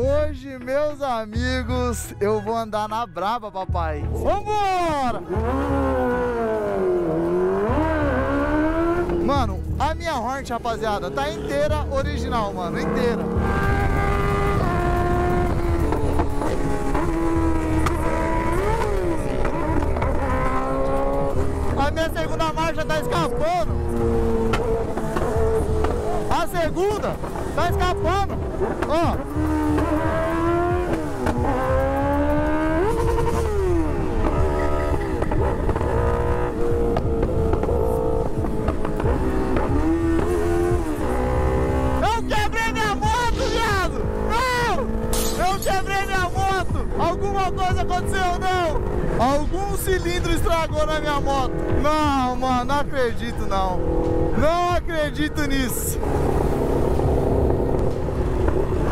Hoje, meus amigos, eu vou andar na braba, papai. Vambora! Mano, a minha Hornet, rapaziada, tá inteira original, mano, inteira. A minha segunda marcha tá escapando. A segunda tá escapando. Ó. Alguma coisa aconteceu, não! Algum cilindro estragou na minha moto. Não, mano, não acredito, não. Não acredito nisso.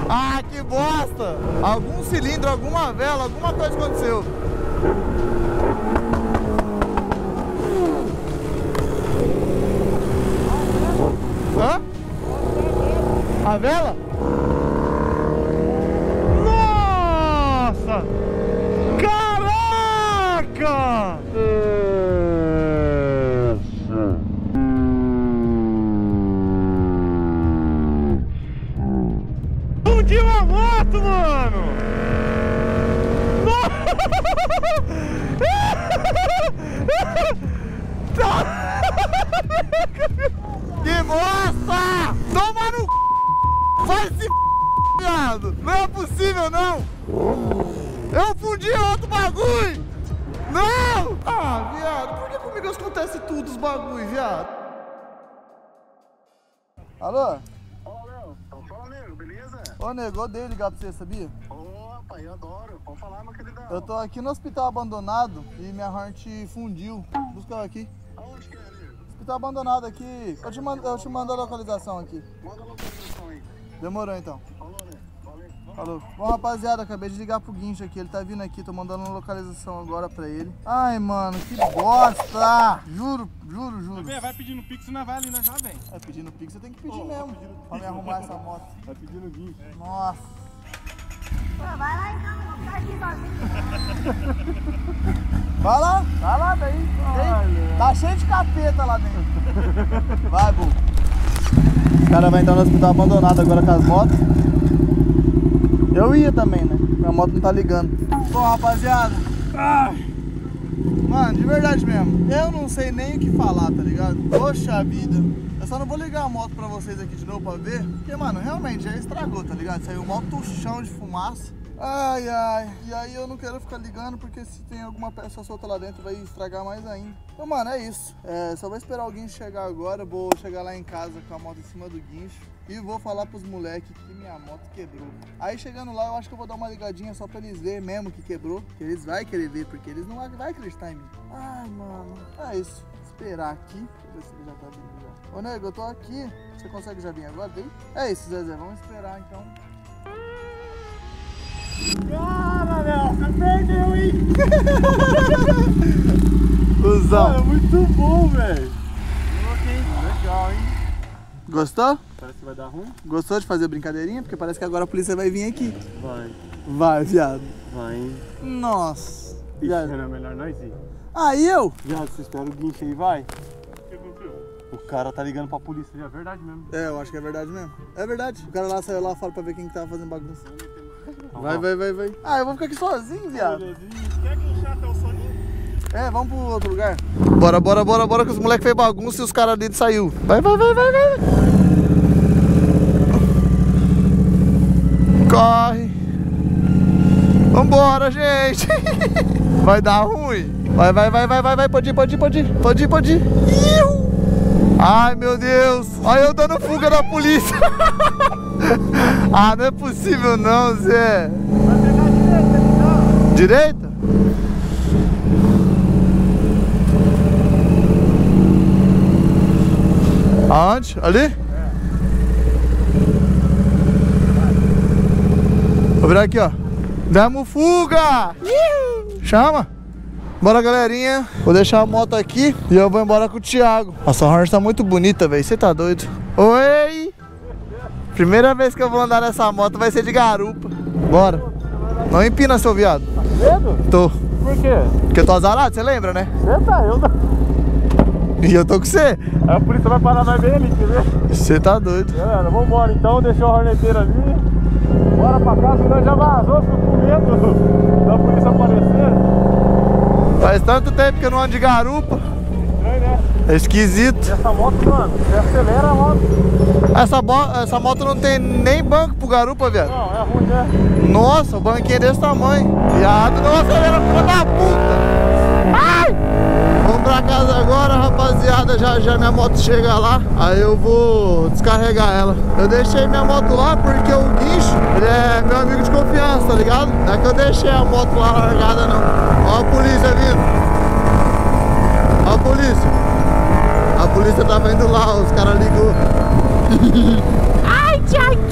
Ah, que bosta! Algum cilindro, alguma vela, alguma coisa aconteceu. Hã? A vela? Não é possível, não! Eu fundi outro bagulho! Não! Ah, viado, por que comigo acontece tudo os bagulho, viado? Alô? Ô, Léo, fala, nego, beleza? Ô, nego, odeio ligar pra você, sabia? Ô, pai, eu adoro. Pode falar, meu queridão. Eu tô aqui no hospital abandonado e minha Hornet fundiu. Busca aqui. Aonde que é, nego? Hospital abandonado aqui. Eu te mando, eu te mando a localização aqui. Manda a localização aí. Demorou então. Falou. Falou. Bom, rapaziada, acabei de ligar pro Guincho aqui. Ele tá vindo aqui, tô mandando uma localização agora pra ele. Ai, mano, que bosta! Juro, juro, juro. Vai pedindo pix e nós vai ali, nós já vem. É, pedindo pix, você tem que pedir mesmo. Pra me arrumar essa moto. Vai pedindo guincho. Nossa. Vai lá então, vou ficar aqui sozinho. Vai lá, vai lá daí. Tem- tá cheio de capeta lá dentro. Vai, Bu. O cara vai entrar no hospital abandonado agora com as motos. Eu ia também, né? Minha moto não tá ligando. Bom, rapaziada. Mano, de verdade mesmo. Eu não sei nem o que falar, tá ligado? Poxa vida. Eu só não vou ligar a moto pra vocês aqui de novo pra ver. Porque, mano, realmente já estragou, tá ligado? Saiu um alto chão de fumaça. Ai, ai. E aí eu não quero ficar ligando porque se tem alguma peça solta lá dentro vai estragar mais ainda. Então, mano, é isso. É, só vou esperar alguém chegar agora. Vou chegar lá em casa com a moto em cima do guincho. E vou falar pros moleques que minha moto quebrou. Aí chegando lá, eu acho que eu vou dar uma ligadinha só pra eles verem mesmo que quebrou. Que eles vão querer ver, porque eles não vão acreditar em mim. Ai, mano. É isso. Esperar aqui. Deixa eu ver se ele já tá vindo já. Ô, nego, eu tô aqui. Você consegue já vir agora daí? É isso, Zezé. Vamos esperar então. Cara, Léo, você perdeu, hein? Cusão. Cara, muito bom, velho. Legal, hein? Gostou? Parece que vai dar ruim. Gostou de fazer brincadeirinha? Porque parece que agora a polícia vai vir aqui. Vai, Vai, viado. vai, hein? Nossa. Ixi, Viado. é melhor nós ir. Aí eu? Viado, você espera o guincho aí, vai. O que aconteceu? O cara tá ligando pra polícia, é verdade mesmo. É, eu acho que é verdade mesmo. É verdade. O cara lá saiu lá fora pra ver quem que tava fazendo bagunça. Então Vai, vai, vai, vai. Ah, eu vou ficar aqui sozinho, viado. Quer guinchar até o soninho? É, vamos pro outro lugar. Bora, bora, bora, bora, que os moleques fez bagunça e os caras dele saiu. Vai, vai, vai, vai, vai. Corre. Vambora, gente. Vai dar ruim. Vai, vai, vai, vai, vai, vai. Pode ir, pode ir, pode ir. Pode ir, pode ir. Ai, meu Deus. Olha eu dando fuga da polícia. ah, não é possível não, Zé. Direita? Aonde? Ali? Vou virar aqui, ó. Damos fuga! Chama! Bora, galerinha. Vou deixar a moto aqui e eu vou embora com o Thiago. Nossa, a Hornet tá muito bonita, velho. Você tá doido? Primeira vez que eu vou andar nessa moto vai ser de garupa. Bora. Não empina, seu viado. Medo? Tô. Por quê? Porque eu tô azarado, você lembra, né? Você tá, eu não. E eu tô com você. Aí a polícia vai parar nós bem ali, quer ver? Você tá doido. Galera, vambora então, deixou a horneteira ali. Bora pra casa, senão já vazou, ficou com medo da polícia aparecer. Faz tanto tempo que eu não ando de garupa. É esquisito. Essa moto, mano, você acelera a moto. Essa, essa moto não tem nem banco pro garupa, viado. Não, é ruim, né? Nossa, o banquinho é desse tamanho. Viado, não acelera, filha da puta. Ai! Vamos pra casa agora, rapaziada. Já já minha moto chega lá. Aí eu vou descarregar ela. Eu deixei minha moto lá porque o guincho, ele é meu amigo de confiança, tá ligado? Não é que eu deixei a moto lá largada, não. Ó a polícia vindo. Ó a polícia. A polícia tava indo lá, os caras ligou. Ai, Tiaguinho!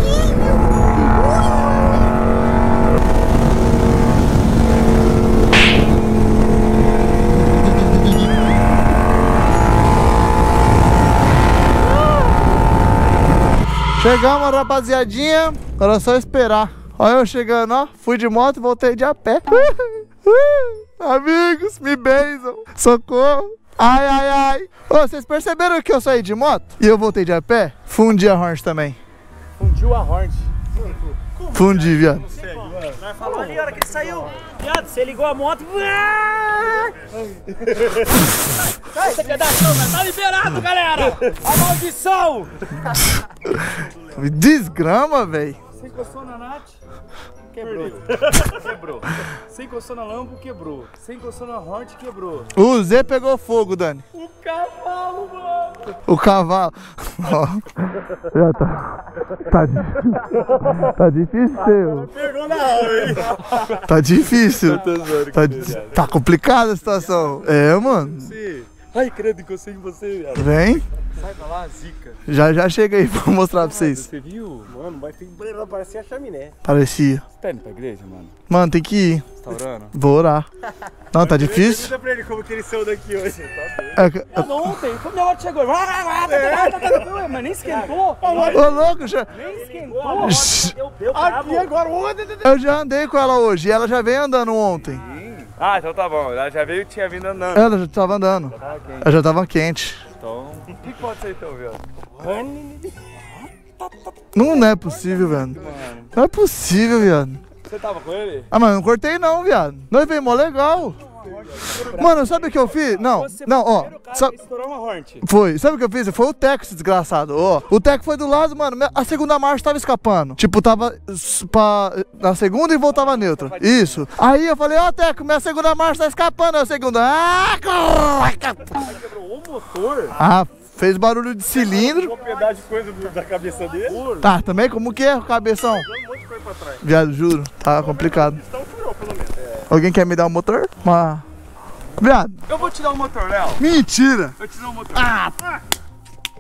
Chegamos, rapaziadinha. Agora é só esperar. Olha eu chegando, ó. Fui de moto e voltei de a pé. Amigos, me benzam. Socorro. Ai, ai, ai. Ô, vocês perceberam que eu saí de moto e eu voltei de a pé? Fundi a Hornet também. Fundiu a Hornet. Fundi, viado. Falou ali, a hora que ele saiu. Viado, você ligou a moto. Sai, esse pedaço, mas tá liberado, galera! A maldição! Desgrama, velho. Você encostou na Nath? Quebrou. quebrou. Você encostou na Lambo, quebrou. Você encostou na Hornet, quebrou. O Z pegou fogo, Dani. O cavalo, mano! O cavalo. Ó. Já tá. Tá, di- tá difícil. Pegou na hora, hein? Tá difícil. Tá, di- tá complicada a situação. É, mano. Ai, credo, encostei em você, viado. Vem. Sai pra lá, zica. Já já chega aí pra mostrar pra vocês. Você viu? Mano, vai ficar parecia a chaminé. Parecia. Você tá indo pra igreja, mano? Mano, tem que ir. Você tá orando? Vou orar. Não, tá difícil? Pergunta pra ele como que ele saiu daqui hoje. É que- Mano, ontem, quando minha moto chegou. Ué, Mas nem esquentou. Ô, louco, já, Nem esquentou. Aqui agora, onde? eu já andei com ela hoje e ela já veio andando ontem. Ah, então tá bom. Ela já veio e tinha vindo andando. Ela já tava andando. Tá quente. Ela já tava quente. Então. O que pode ser então, viado? Não, não é possível, viado. Não é possível, viado. Você tava com ele? Ah, mas não cortei não, viado. Nós veio mó legal. Mano, sabe o que eu fiz? Não, não, ó. Sabe. Foi. Sabe o que eu fiz? Foi o Teco, esse desgraçado. Ó, o Teco foi do lado, mano. A segunda marcha tava escapando. Tipo, tava pra, na segunda e voltava neutra. Isso. Aí eu falei, ó, Teco, minha segunda marcha tá escapando. Aí a segunda. Ah, Quebrou o motor? ah, fez barulho de cilindro. Um pedaço de coisa da cabeça dele? Tá, também como que é o cabeção? Viado, juro. Tá complicado. Então furou, pelo menos. Alguém quer me dar o motor? Uma... Viado, Eu vou te dar o motor, Léo. mentira. Eu te dou o motor. Ah,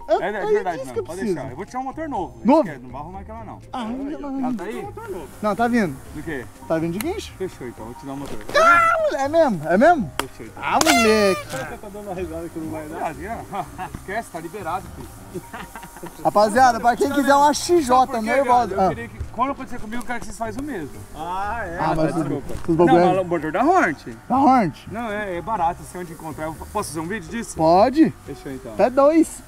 É, é aí verdade, não. eu Pode preciso. deixar. Eu vou te dar um motor novo. Novo? Não vai arrumar aquela não. Ah, Ela tá aí? Não, tá vindo. Do quê? Tá vindo de guincho? Fechou então, vou te dar o motor. Ah, moleque, é mesmo? É mesmo? Fechou então. Ah, moleque. Tá dando uma risada que não vai dar? Esquece, tá liberado, filho. Rapaziada, pra quem quiser uma XJ nervosa. Ah, Eu queria que, quando acontecer comigo, eu quero que vocês façam o mesmo. Ah, é? Ah, mas desculpa. os Não, mas é- o motor da Hornet. Da Hornet? Não, é, é barato, sei onde encontrar. Eu posso fazer um vídeo disso? Pode. Fechou então. Até dois.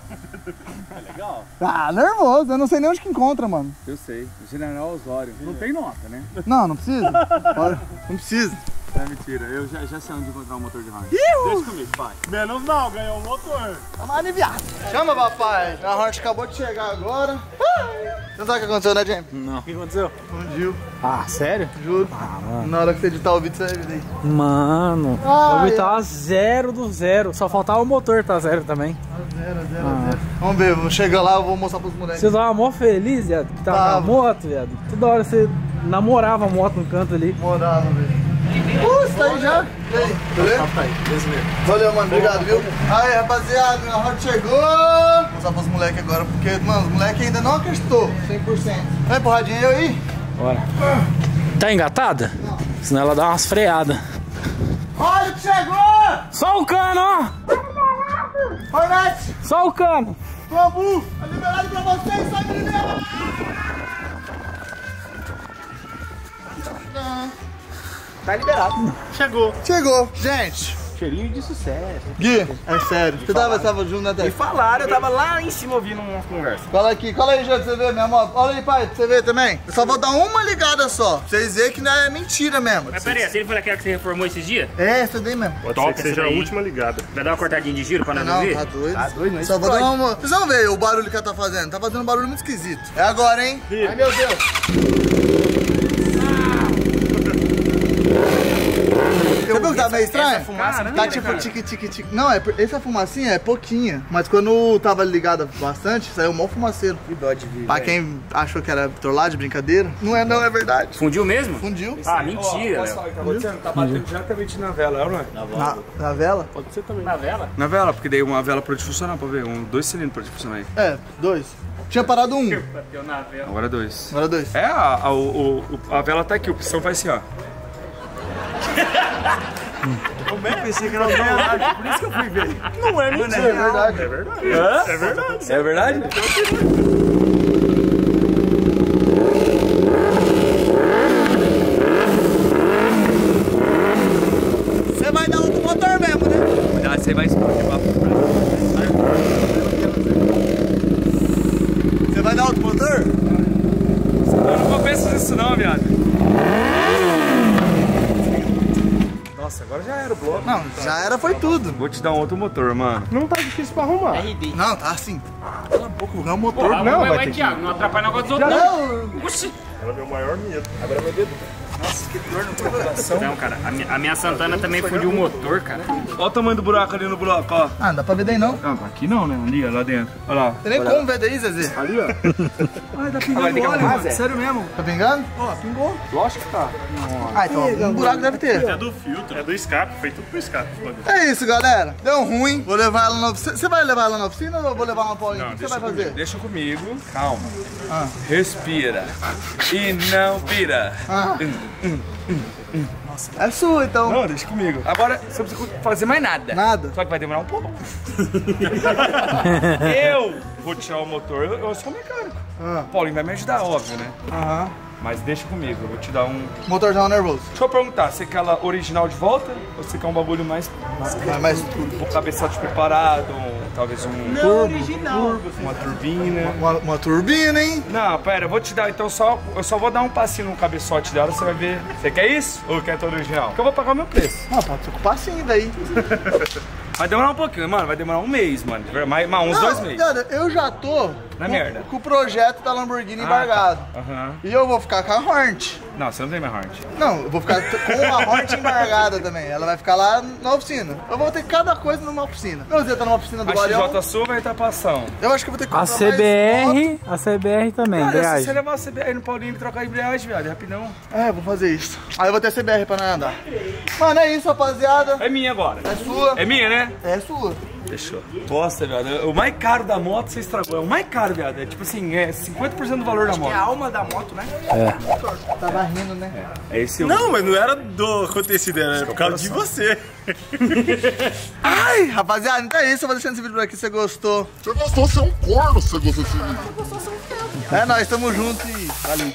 Legal. Ah, nervoso. Eu não sei nem onde que encontra, mano. Eu sei. General Osório. Não tem nota, né? Não, não precisa. Não precisa. É mentira. Eu já, já sei onde encontrar um motor de Hornet. Deixa comigo, pai. Menos mal, ganhou um motor. Tá mais aliviado. Chama, papai. A Hornet acabou de chegar agora. Você não sabe o que aconteceu, né, James? Não. O que aconteceu? Fundiu. Ah, sério? Juro. Na hora que você editar o vídeo, você vai ver aí. Mano, Ah, o é. tava zero do zero. Só faltava o motor tá zero também. Zero, zero, zero. Vamos ver, vou chegar lá, eu vou mostrar pros moleques. Você tava mó feliz, viado, que tava Tava. na moto, viado. Toda hora você namorava a moto no canto ali. Morava, velho. Uh, você tá aí já? E aí, beleza? Valeu, mano, obrigado, viu? Aí, rapaziada, a Hot chegou. Vou mostrar pros moleques agora, porque, mano, os moleques ainda não acreditou 100%. Vai, porradinha eu aí? Bora. Tá engatada? Senão ela dá umas freadas. Olha o que chegou! Só o cano, ó! Hornet, Só o cano! bambu, tá liberado pra vocês, Tá liberado. Chegou. Chegou. Gente, Cheirinho de sucesso. Gui, é sério. Você tava, tava junto na E testa. falaram, eu tava lá em cima ouvindo uma conversa. Cola aqui, cola aí, Jô, pra você ver minha moto. Olha aí, pai, pra você ver também. Eu só vou dar uma ligada só. Pra vocês verem que não é mentira mesmo. Mas peraí, se ele foi aquela que você reformou esses dias, É, essa daí mesmo. Pode Top ser que seja essa a daí. última ligada. vai dar uma cortadinha de giro pra não Não, ver? tá doido. Tá doido, não Só vou dar uma. Vocês vão ver o barulho que ela tá fazendo. Tá fazendo um barulho muito esquisito. É agora, hein? Ai, meu Deus. Você viu que tá meio estranho? Essa fumaça Tá tipo cara. tique tique tique. Não, é, essa fumacinha é pouquinha. Mas quando tava ligada bastante, saiu mó fumaceiro. Que dó de vir. Pra quem achou que era trollagem, brincadeira, não é não, é verdade. Fundiu mesmo? Fundiu. Ah, mentira, Léo. Tá acontecendo? Tá batendo diretamente na vela, é ou não é? Na, na vela? Pode ser também. Na vela? Na vela, porque daí uma vela pode funcionar, pra ver. Um, dois cilindros pode funcionar aí. É, dois. Tinha parado um, Bateu na vela. Agora dois. agora dois. É, a, a, o- a vela tá aqui, o pistão faz assim, ó. Eu pensei que era verdade, por isso que eu fui ver. Não é mentira. É verdade. É verdade. É verdade. É verdade? Você vai dar outro motor mesmo, né? Cuidado, você vai explodir o papo. Você vai dar outro motor? Eu não vou pensar nisso não, viado. Nossa, agora já era o bloco. Não, já era, foi tudo. Vou te dar um outro motor, mano. Não tá difícil pra arrumar. Não, tá assim. Cala a boca, vou ganhar um motor. Porra, não, ué, vai ué, ter que- não atrapalha o negócio dos outros, não. Não, Oxi. Era meu maior medo. Não, cara, a minha, a minha Santana também fundiu o motor, cara. Olha o tamanho do buraco ali no bloco, ó. Ah, não dá pra ver daí não. Não, aqui não, né? Ali, ó, lá dentro. Olha lá. Tem nem como ver daí, Zezé. Ali, ó. Ai, tá pingando que óleo, mano. Sério mesmo. Tá pingando? Lógico que tá. Ah, então um buraco deve ter. É do filtro. É do escape. Foi tudo pro escape. É isso, galera. Deu ruim. Vou levar ela na oficina. Você vai levar ela na oficina ou eu vou levar uma Paulinha? O que você vai fazer? Comigo. Deixa comigo. Calma. Ah. Respira. E não vira. Ah. É sua, então. Não, deixa comigo. Agora, você não precisa fazer mais nada. Nada. Só que vai demorar um pouco. eu vou tirar o motor, eu, eu sou mecânico. Ah. O Paulinho vai me ajudar, óbvio, né? Aham. Mas deixa comigo, eu vou te dar um. Motorzão nervoso. Deixa eu perguntar, você quer ela original de volta? Ou você quer um bagulho mais. Mas, mas um cabeçote preparado? Um, talvez um. Não, original. Uma turbina? uma, uma turbina, hein? Não, pera, eu vou te dar, então só. Eu só vou dar um passinho no cabeçote dela, você vai ver. Você quer isso? Ou quer todo original? Porque eu vou pagar o meu preço. Não, pode se ocupar sim daí. Vai demorar um pouquinho, mano. Vai demorar um mês, mano. Mais, mais uns dois meses. Cara, eu já tô Na com, merda. com o projeto da Lamborghini Ah, embargado. tá. Aham. E eu vou ficar com a Hornet. Não, você não tem mais Hornet. Não, eu vou ficar com a Hornet embargada também. Ela vai ficar lá na oficina. Eu vou ter cada coisa numa oficina. Meu Zé tá numa oficina do A Guardião. XJ sua vai estar passando. Eu acho que eu vou ter que A comprar mais CBR, a CBR também, Cara, se você embreagem. levar a CBR no Paulinho e trocar a embreagem, viado, é rapidão. É, vou fazer isso. Aí eu vou ter CBR pra não andar. Mano, é isso, rapaziada. É minha agora. É sua. É minha, né? É sua. Fechou. Nossa, viado. O mais caro da moto você estragou. É o mais caro, viado. É tipo assim, é 50% do valor da É a moto. alma da moto, né? Tava rindo, né? É esse o. Não, mas não era do acontecido, era por causa de você. Ai, rapaziada, então é isso. Eu vou deixando esse vídeo por aqui você gostou. Você gostou, você é um corno se você gostou desse vídeo. É nóis, tamo junto e valeu.